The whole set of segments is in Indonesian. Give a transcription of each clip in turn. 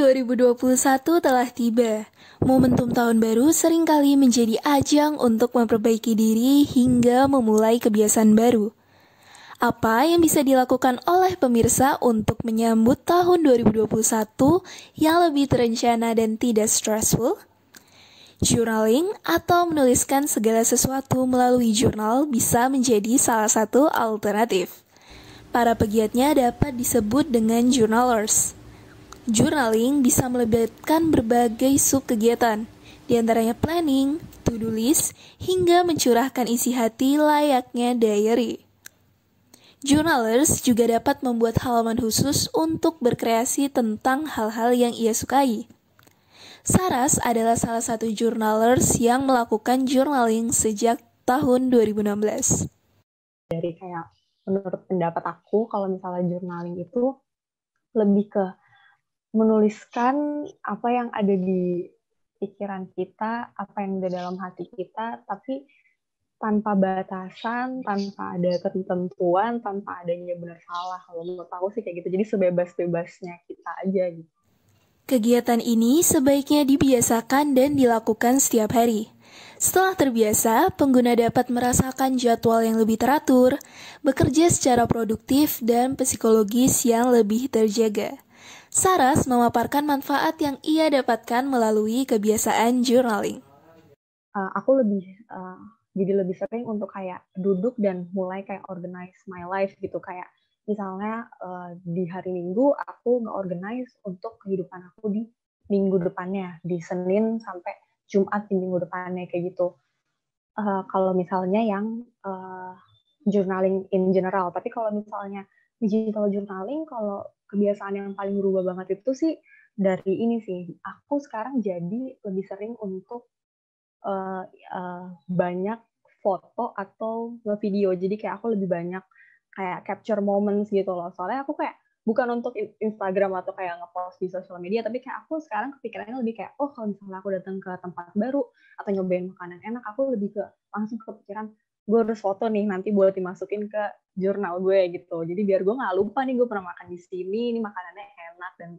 Tahun 2021 telah tiba. Momentum tahun baru sering kali menjadi ajang untuk memperbaiki diri hingga memulai kebiasaan baru. Apa yang bisa dilakukan oleh pemirsa untuk menyambut tahun 2021 yang lebih terencana dan tidak stressful? Journaling atau menuliskan segala sesuatu melalui jurnal bisa menjadi salah satu alternatif. Para pegiatnya dapat disebut dengan journalers. Journaling bisa melibatkan berbagai sub kegiatan, di antaranya planning, to-do list, hingga mencurahkan isi hati layaknya diary. Journalers juga dapat membuat halaman khusus untuk berkreasi tentang hal-hal yang ia sukai. Saras adalah salah satu journalers yang melakukan journaling sejak tahun 2016. Dari kayak menurut pendapat aku, kalau misalnya journaling itu lebih ke menuliskan apa yang ada di pikiran kita, apa yang ada dalam hati kita, tapi tanpa batasan, tanpa ada ketentuan, tanpa adanya benar salah. Kalau menurut aku sih kayak gitu. Jadi sebebas-bebasnya kita aja gitu. Kegiatan ini sebaiknya dibiasakan dan dilakukan setiap hari. Setelah terbiasa, pengguna dapat merasakan jadwal yang lebih teratur, bekerja secara produktif, dan psikologis yang lebih terjaga. Saras memaparkan manfaat yang ia dapatkan melalui kebiasaan journaling. Uh, aku lebih uh, jadi lebih sering untuk kayak duduk dan mulai kayak organize my life gitu kayak misalnya uh, di hari Minggu aku nge-organize untuk kehidupan aku di minggu depannya di Senin sampai Jumat di minggu depannya kayak gitu. Uh, kalau misalnya yang uh, journaling in general, tapi kalau misalnya digital journaling kalau kebiasaan yang paling berubah banget itu sih dari ini sih. Aku sekarang jadi lebih sering untuk uh, uh, banyak foto atau nge-video. Jadi kayak aku lebih banyak kayak capture moments gitu loh. Soalnya aku kayak bukan untuk Instagram atau kayak ngepost di sosial media, tapi kayak aku sekarang kepikirannya lebih kayak, oh kalau misalnya aku datang ke tempat baru atau nyobain makanan enak, aku lebih ke langsung kepikiran gue harus foto nih nanti buat dimasukin ke jurnal gue gitu jadi biar gue nggak lupa nih gue pernah makan di sini ini makanannya enak dan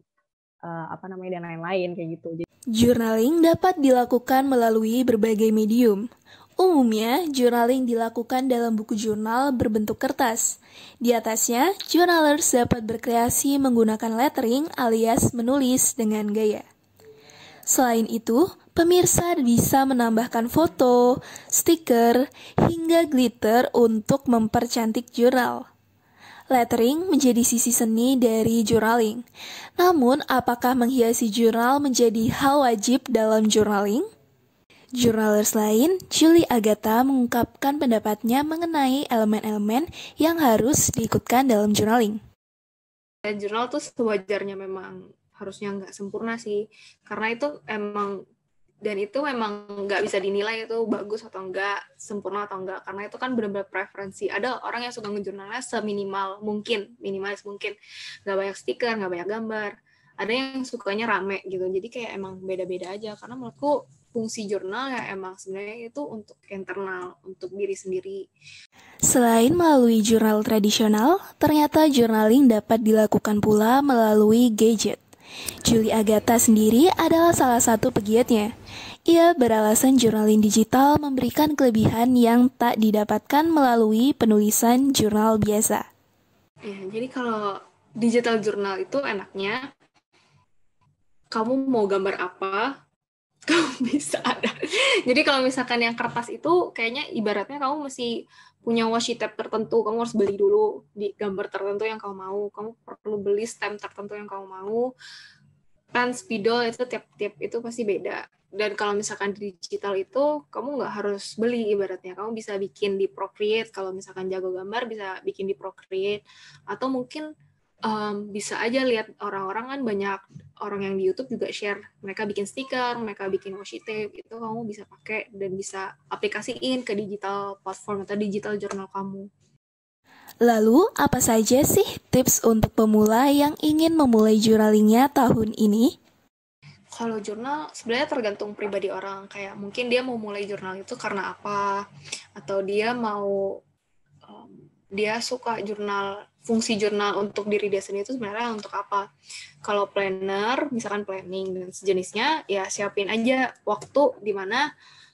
uh, apa namanya dan lain-lain kayak gitu jadi, Journaling dapat dilakukan melalui berbagai medium. Umumnya, journaling dilakukan dalam buku jurnal berbentuk kertas. Di atasnya, journalers dapat berkreasi menggunakan lettering alias menulis dengan gaya. Selain itu, pemirsa bisa menambahkan foto, stiker, hingga glitter untuk mempercantik jurnal. Lettering menjadi sisi seni dari journaling. Namun, apakah menghiasi jurnal menjadi hal wajib dalam journaling? Jurnalers lain, Julie Agatha mengungkapkan pendapatnya mengenai elemen-elemen yang harus diikutkan dalam journaling. Jurnal tuh sewajarnya memang harusnya nggak sempurna sih. Karena itu emang dan itu memang nggak bisa dinilai itu bagus atau enggak sempurna atau enggak karena itu kan benar-benar preferensi. Ada orang yang suka ngejurnalnya seminimal mungkin minimalis mungkin. Nggak banyak stiker nggak banyak gambar. Ada yang sukanya rame gitu. Jadi kayak emang beda-beda aja. Karena menurutku fungsi jurnal ya emang sebenarnya itu untuk internal, untuk diri sendiri. Selain melalui jurnal tradisional, ternyata journaling dapat dilakukan pula melalui gadget. Julie Agatha sendiri adalah salah satu pegiatnya. Ia beralasan journaling digital memberikan kelebihan yang tak didapatkan melalui penulisan jurnal biasa. Ya, jadi kalau digital jurnal itu enaknya kamu mau gambar apa, kamu bisa ada. Jadi kalau misalkan yang kertas itu kayaknya ibaratnya kamu mesti punya washi tape tertentu, kamu harus beli dulu di gambar tertentu yang kamu mau. Kamu perlu beli stem tertentu yang kamu mau. Pen, spidol itu tiap-tiap itu pasti beda. Dan kalau misalkan di digital itu, kamu nggak harus beli ibaratnya. Kamu bisa bikin di Procreate. Kalau misalkan jago gambar, bisa bikin di Procreate. Atau mungkin um, bisa aja lihat orang-orang kan banyak orang yang di YouTube juga share mereka bikin stiker, mereka bikin washi tape itu kamu bisa pakai dan bisa aplikasiin ke digital platform atau digital jurnal kamu. Lalu, apa saja sih tips untuk pemula yang ingin memulai journalingnya tahun ini? Kalau jurnal sebenarnya tergantung pribadi orang. Kayak mungkin dia mau mulai jurnal itu karena apa, atau dia mau dia suka jurnal fungsi jurnal untuk diri dia sendiri itu sebenarnya untuk apa? Kalau planner misalkan planning dan sejenisnya ya siapin aja waktu di mana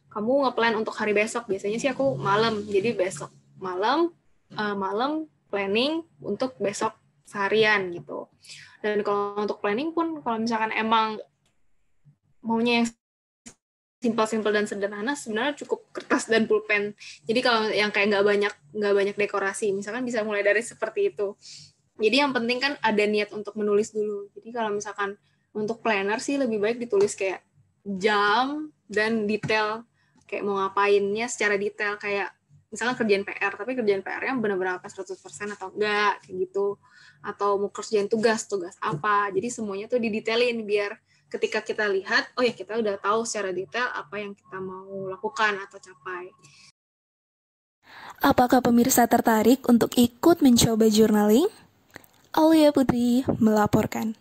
kamu ngeplan untuk hari besok. Biasanya sih aku malam. Jadi besok malam uh, malam planning untuk besok seharian gitu. Dan kalau untuk planning pun kalau misalkan emang maunya yang simpel-simpel dan sederhana sebenarnya cukup kertas dan pulpen. Jadi kalau yang kayak nggak banyak nggak banyak dekorasi misalkan bisa mulai dari seperti itu. Jadi yang penting kan ada niat untuk menulis dulu. Jadi kalau misalkan untuk planner sih lebih baik ditulis kayak jam dan detail. Kayak mau ngapainnya secara detail kayak misalkan kerjaan PR tapi kerjaan PR-nya benar-benar apa 100% atau enggak kayak gitu. Atau mau kerjain tugas tugas apa. Jadi semuanya tuh didetailin biar ketika kita lihat, oh ya kita udah tahu secara detail apa yang kita mau lakukan atau capai. Apakah pemirsa tertarik untuk ikut mencoba journaling? Aulia Putri melaporkan.